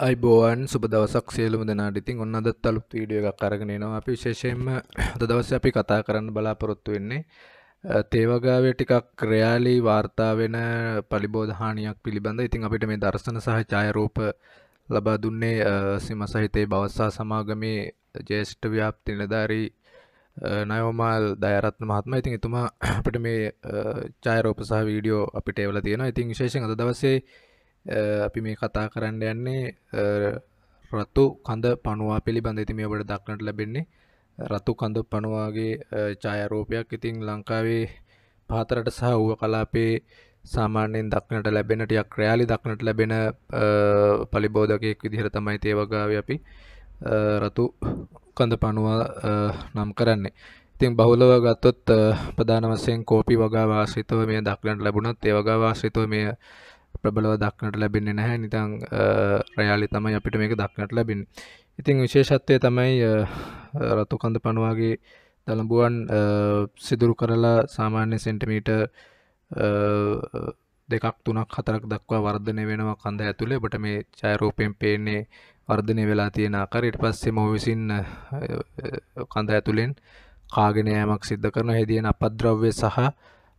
අයිබෝවන් සුබ දවසක් සියලුම දෙනාට ඉතින් ඔන්න අදත් අලුත් වීඩියෝ එකක් අරගෙන එනවා. අපි විශේෂයෙන්ම අද දවසේ අපි කතා කරන්න බලාපොරොත්තු වෙන්නේ තේවගාවේ ටිකක් රෙයාලි වාර්තා වෙන පලිබෝධ හානියක් පිළිබඳ. ඉතින් අපිට මේ දර්ශන සහ ඡායාරූප ලබා දුන්නේ සිම සහිතේ බවස්සා සමාගමේ ජේෂ්ඨ ව්‍යාප්ති නිලධාරී නයෝමාල් දයරත්න මහත්ම ඉතින් එතුමා අපිට මේ ඡායාරූප සහ වීඩියෝ අපිට එවලා තියෙනවා. ඉතින් විශේෂයෙන් අද දවසේ අපි මේ කතා කරන්න යන්නේ රතු කඳ පනුවා පිළිබඳ ඉති මේ ඔබට දක්නට ලැබෙන්නේ රතු කඳ පනුවාගේ ඡායාරූපයක් ඉතින් ලංකාවේ පහතරට සහ ඌව කලාපේ සාමාන්‍යයෙන් දක්නට ලැබෙන ටිකක් රෑලි දක්නට ලැබෙන පලිබෝධකයෙක් විදිහට තමයි තේ වගාවේ අපි රතු කඳ පනුවා නම් කරන්නේ. ඉතින් බහුලව ගත්තොත් ප්‍රධාන වශයෙන් කෝපි වගා වාසිතව මේ දක්නට ලැබුණත් ඒ වගා වාසිතව මේ ප්‍රබලව දක්නට ලැබෙන්නේ නැහැ. නිතං රයාලි තමයි අපිට මේක දක්නට ලැබින් ඉතිං විශේෂත්වය තමයි රතු කඳ පනුවගේ දළඹුවන් සිදුරු කරලා සාමාන්‍ය සෙන්ටමීට දෙකක් තුනක් හතරක් දක්වා වර්ධනය වෙනවා කඳ ඇතුළේ බට මේ චයරූපයෙන් පේන්නේ වර්ධනය වෙලා තියෙන ආකාරයට පස්සේ මොහු විසින් කඳ ඇතුළෙන් කාගෙන යෑමක් සිද්ධ කරන හෙදියන අපද්‍රව්‍ය සහ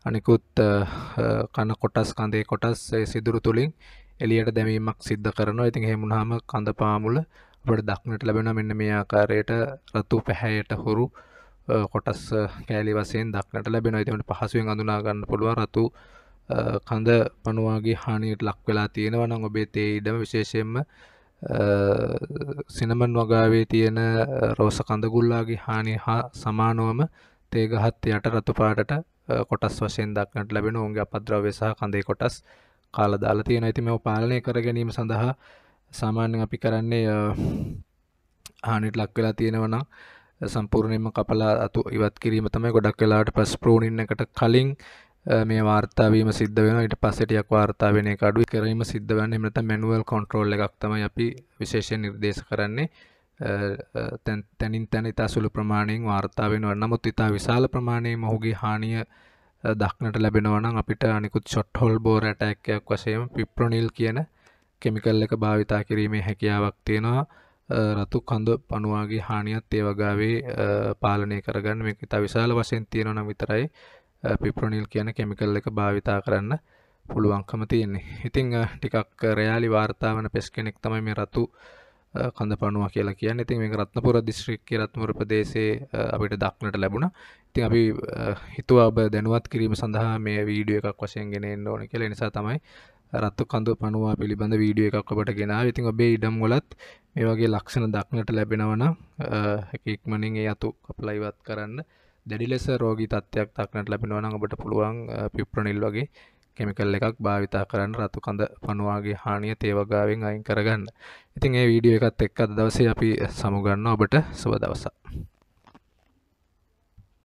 අනිකුත් කන කොටස් කඳේ කොටස් සිදුරු තුළින් එලියට දැමීමක් සිද්ධ කරනවා. ඉතින් හෙමුණහම කඳ පාමුල අපට දක්නට ලැබෙන මෙන්න මේ ආකාරයට රතු පැහැයට හුරු කොටස් කෑලි වසයෙන් දක්නට ලැබෙන ඉතිමට පහසුවෙන් අඳුනා ගන්න පුළුවන් රතු කඳ පනුවාගේ හානියට ලක් වෙලා තියෙනවා නම් ඔබේ තේ ඉඩම විශේෂයෙන්ම සිනමන් වගාවේ තියෙන රෝස කඳගුල්ලාගේ හානි හා සමානුවම තේගහත් යට රතු පාටට කොටස් වශයෙන් දක්නට ලැබෙන ඔවුන්ගේ අපද්‍රව්‍ය සහ කඳේ කොටස් කාලා දාලා තියෙනවා. ඉතින් මේව පාලනය කර ගැනීම සඳහා සාමාන්‍යයෙන් අපි කරන්නේ හානියට ලක් වෙලා තියෙනවා නම් සම්පූර්ණයෙන්ම කපලා අතු ඉවත් කිරීම තමයි ගොඩක් වෙලාවට පස් ප්‍රූනින් එකට කලින් මේ වාර්තා වීම සිද්ධ වෙනවා. ඊට පස්සේ ටිකක් වාර්තා වෙන එක අඩුයි කිරීම සිද්ධ වෙන්නේ එහෙම නැත්නම් මැනුවල් කන්ට්‍රෝල් එකක් තමයි අපි විශේෂයෙන් නිර්දේශ කරන්නේ. තැනින් තැන ඉතා සුළු ප්‍රමාණයෙන් වාර්තා වෙනවා. නමුත් ඉතා විශාල ප්‍රමාණයේ මොහුගේ හානිය දක්නට ලැබෙනවනම් අපිට අනිකුත් ෂොට් හොල් බෝර ඇටැක්කයක් වශයෙන් පිප්‍රොනිල් කියන කෙමිකල් එක භාවිතා කිරීමේ හැකියාවක් තියෙනවා රතු කඳ පනුවාගේ හානියත් ඒ වගාවේ පාලනය කරගන්න මේක ඉතා විශාල වශයෙන් තියෙනවා නම් විතරයි පිප්‍රොනිල් කියන කෙමිකල් එක භාවිතා කරන්න පුළුවන්කම තියෙන්නේ. ඉතින් ටිකක් රයාලි වාර්තා වන පෙස් කෙනෙක් තමයි මේ රතු කඳ පනුව කියලා කියන්න ඉතින් මේ රත්නපුර දිස්ත්‍රික්කයේ රත්නපුර ප්‍රදේශයේ අපිට දක්නට ලැබුණා. ඉතින් අපි හිතුවා ඔබ දැනුවත් කිරීම සඳහා මේ වීඩියෝ එකක් වශයෙන් ගෙන එන්න ඕනේ කියලා. ඒ නිසා තමයි රත්තු කඳ පනුවා පිළිබඳ වීඩියෝ එකක් ඔබට ගෙනාවේ. ඉතින් ඔබේ ඉඩම් වලත් මේ වගේ ලක්ෂණ දක්නට ලැබෙනවා නම් ඉක්මනින් ඒ අතු කපලා ඉවත් කරන්න. දැඩි ලෙස රෝගී තත්ත්වයක් දක්නට ලැබෙනවා නම් ඔබට පුළුවන් පිප්‍රොනිල් වගේ කෙමිකල් එකක් භාවිතා කරන්න රතු කඳ පනුවාගේ හානිය තේවගාවෙන් අයින් කරගන්න. ඉතින් ඒ වීඩියෝ එකත් එක්ක අද දවසේ අපි සමුගන්න ඔබට සුබ දවසක්.